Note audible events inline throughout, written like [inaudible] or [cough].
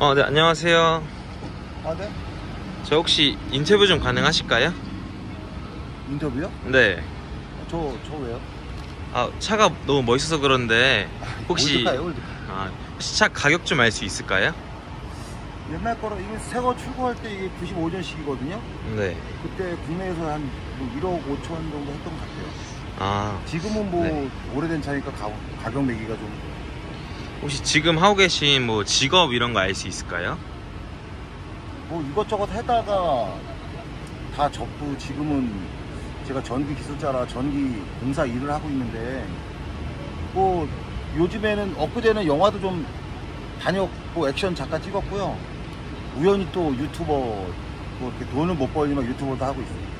어, 네, 안녕하세요. 아, 네? 저 혹시 인터뷰 좀 가능하실까요? 인터뷰요? 네. 저, 저 왜요? 아, 차가 너무 멋있어서 그런데 [laughs] 혹시 old car요, old car. 아, 혹시 차 가격 좀 알 수 있을까요? 옛날 거로, 이게 새거 출고할 때 이게 95년식이거든요? 네. 그때 국내에서 한 1억 5천 정도 했던 것 같아요. 아, 지금은 뭐 네. 오래된 차니까 가, 가격 매기가 좀 혹시 지금 하고 계신 뭐 직업 이런 거 알 수 있을까요? 뭐 이것저것 하다가 다 접고 지금은 제가 전기 기술자라 전기 공사 일을 하고 있는데 뭐 요즘에는 엊그제는 영화도 좀 다녔고 액션 잠깐 찍었고요 우연히 또 유튜버 뭐 이렇게 돈을 못 벌리면 유튜버도 하고 있어요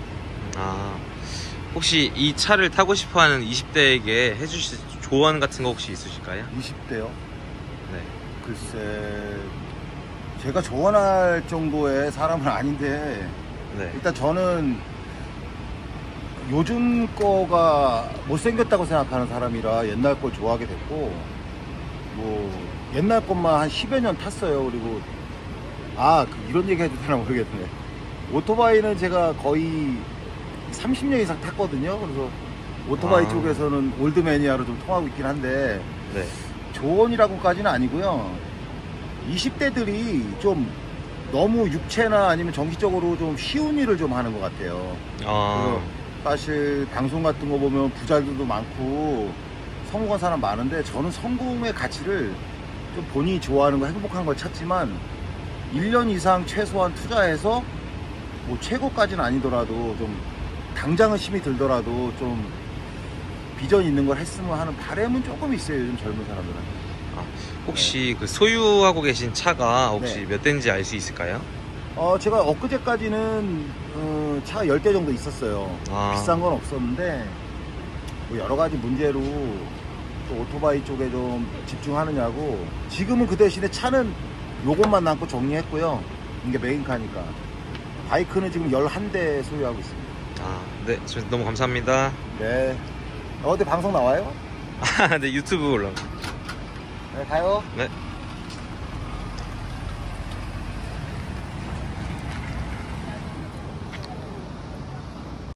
아, 혹시 이 차를 타고 싶어 하는 20대에게 해주실 조언 같은 거 혹시 있으실까요? 20대요 네. 글쎄 제가 조언할 정도의 사람은 아닌데 네. 일단 저는 요즘 거가 못생겼다고 생각하는 사람이라 옛날 걸 좋아하게 됐고 뭐 옛날 것만 한 10여 년 탔어요 그리고 아그 이런 얘기 해도 되나 모르겠네 오토바이는 제가 거의 30년 이상 탔거든요 그래서 오토바이 아. 쪽에서는 old 매니아로 좀 통하고 있긴 한데 네. 조언이라고까지는 아니고요. 20대들이 좀 너무 육체나 아니면 정신적으로 좀 쉬운 일을 좀 하는 것 같아요. 아, 사실 방송 같은 거 보면 부자들도 많고 성공한 사람 많은데 저는 성공의 가치를 좀 본인이 좋아하는 거 행복한 걸 찾지만 1년 이상 최소한 투자해서 뭐 최고까지는 아니더라도 좀 당장은 힘이 들더라도 좀 비전 있는 걸 했으면 하는 바람은 조금 있어요 요즘 젊은 사람들은 혹시 그 소유하고 계신 차가 혹시 네. 몇 대인지 알 수 있을까요? 어 제가 엊그제까지는 어, 차가 10대 정도 있었어요 아. 비싼 건 없었는데 뭐 여러 가지 문제로 또 오토바이 쪽에 좀 집중하느냐고 지금은 그 대신에 차는 요것만 남고 정리했고요 이게 메인카니까 바이크는 지금 11대 소유하고 있습니다 아, 네. 저 너무 감사합니다. 네 어디 방송 나와요? [laughs] 아, 네, 유튜브 올라. 네 가요 네.